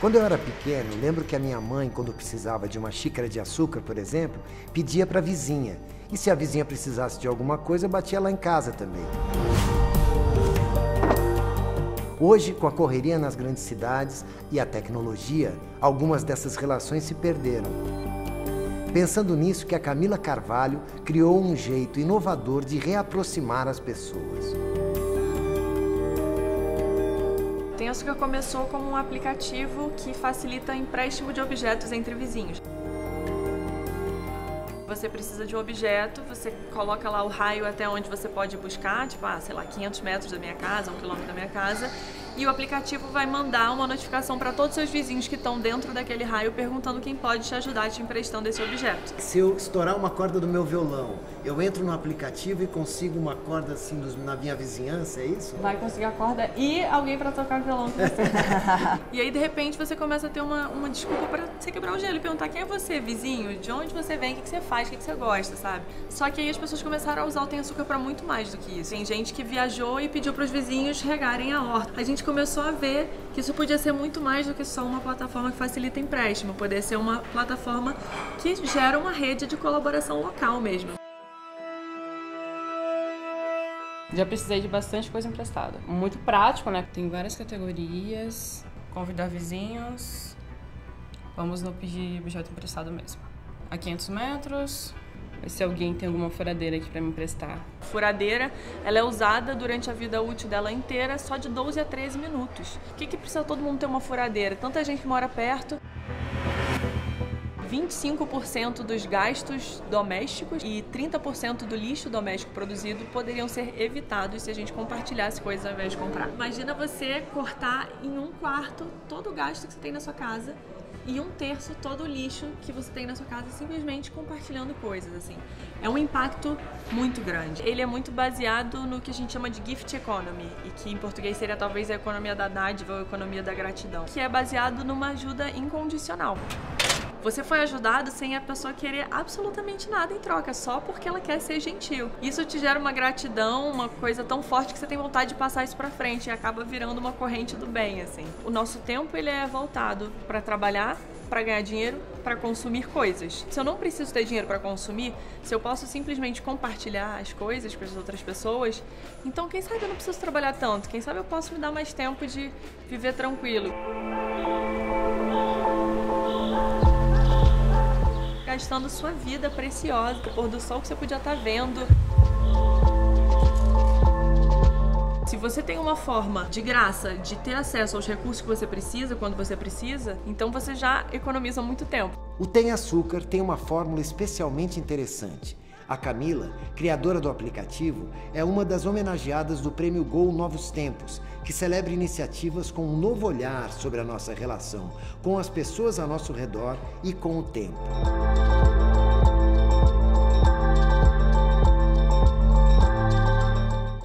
Quando eu era pequeno, lembro que a minha mãe, quando precisava de uma xícara de açúcar, por exemplo, pedia para a vizinha. E se a vizinha precisasse de alguma coisa, batia lá em casa também. Hoje, com a correria nas grandes cidades e a tecnologia, algumas dessas relações se perderam. Pensando nisso que a Camila Carvalho criou um jeito inovador de reaproximar as pessoas. Açúcar começou como um aplicativo que facilita empréstimo de objetos entre vizinhos. Você precisa de um objeto, você coloca lá o raio até onde você pode buscar, tipo, ah, sei lá, 500 metros da minha casa, um quilômetro da minha casa, e o aplicativo vai mandar uma notificação para todos os seus vizinhos que estão dentro daquele raio perguntando quem pode te ajudar te emprestando esse objeto. Se eu estourar uma corda do meu violão, eu entro no aplicativo e consigo uma corda assim na minha vizinhança, é isso? Vai conseguir a corda e alguém para tocar violão com você. e aí de repente você começa a ter uma, uma desculpa para você quebrar o gelo e perguntar quem é você, vizinho, de onde você vem, o que, você faz, o que, que você gosta, sabe? Só que aí as pessoas começaram a usar o Tem Açúcar para muito mais do que isso. Tem gente que viajou e pediu para os vizinhos regarem a horta. A gente começou a ver que isso podia ser muito mais do que só uma plataforma que facilita empréstimo, poder ser uma plataforma que gera uma rede de colaboração local mesmo. Já precisei de bastante coisa emprestada. Muito prático, né? Tem várias categorias. Convidar vizinhos. Vamos no pedir objeto emprestado mesmo. A 500 metros, se alguém tem alguma furadeira aqui para me emprestar. Furadeira, ela é usada durante a vida útil dela inteira, só de 12 a 13 minutos. O que, que precisa todo mundo ter uma furadeira? Tanta gente que mora perto. 25% dos gastos domésticos e 30% do lixo doméstico produzido poderiam ser evitados se a gente compartilhasse coisas ao invés de comprar. Imagina você cortar em um quarto todo o gasto que você tem na sua casa e um terço todo o lixo que você tem na sua casa simplesmente compartilhando coisas assim. É um impacto muito grande. Ele é muito baseado no que a gente chama de gift economy e que em português seria talvez a economia da dádiva ou a economia da gratidão, que é baseado numa ajuda incondicional. Você foi ajudado sem a pessoa querer absolutamente nada em troca, só porque ela quer ser gentil. Isso te gera uma gratidão, uma coisa tão forte que você tem vontade de passar isso para frente e acaba virando uma corrente do bem, assim. O nosso tempo ele é voltado para trabalhar, para ganhar dinheiro, para consumir coisas. Se eu não preciso ter dinheiro para consumir, se eu posso simplesmente compartilhar as coisas com as outras pessoas, então quem sabe eu não preciso trabalhar tanto, quem sabe eu posso me dar mais tempo de viver tranquilo. Gastando sua vida preciosa, o pôr do sol que você podia estar tá vendo. Se você tem uma forma de graça de ter acesso aos recursos que você precisa quando você precisa, então você já economiza muito tempo. O Tem Açúcar tem uma fórmula especialmente interessante. A Camila, criadora do aplicativo, é uma das homenageadas do Prêmio Gol Novos Tempos, que celebra iniciativas com um novo olhar sobre a nossa relação com as pessoas ao nosso redor e com o tempo.